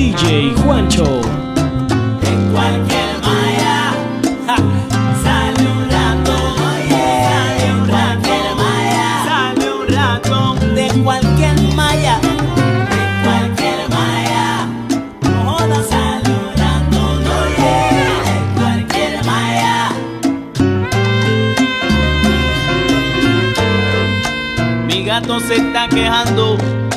DJ Juancho. gato se está quejando.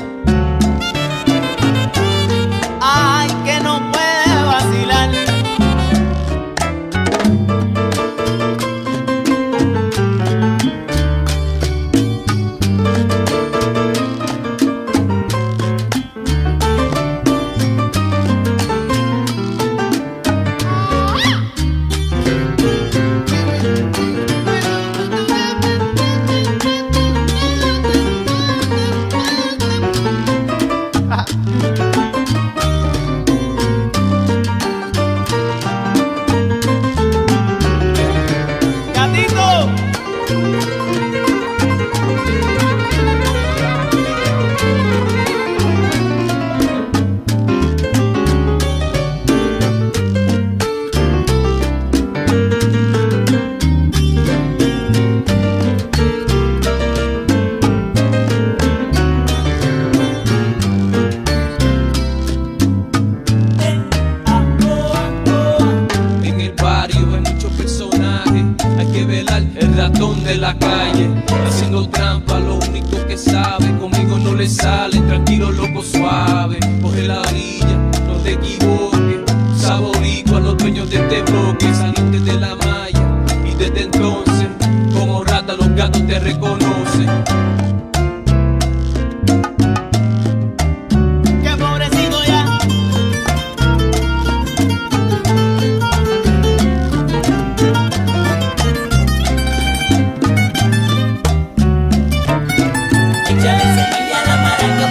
tranquilo, loco,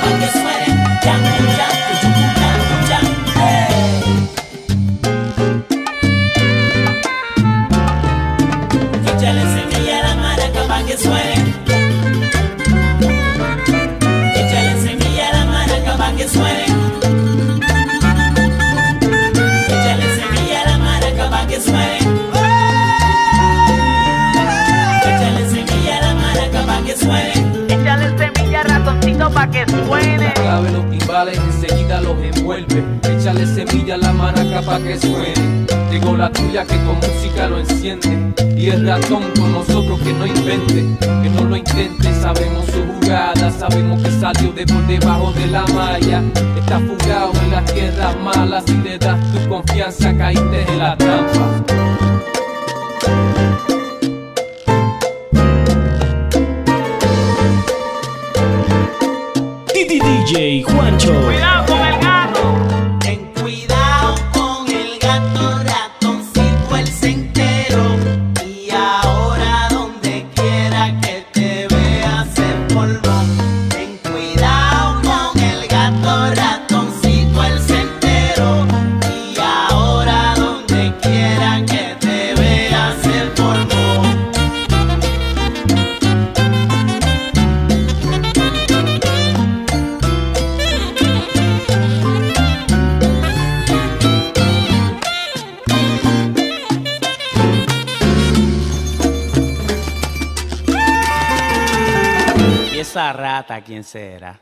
para que suene, ya. esto pa' que suene. Clave los timbales, enseguida los envuelve. Échale semilla a la maraca pa' que suene. Llegó la tuya que con música lo enciende. Y el ratón con nosotros que no invente, que no lo intente. Sabemos su jugada, sabemos que salió de por debajo de la malla. Está fugado en las tierras malas y le das tu confianza, caíste en la trampa. DJ Juancho. esa rata quién será?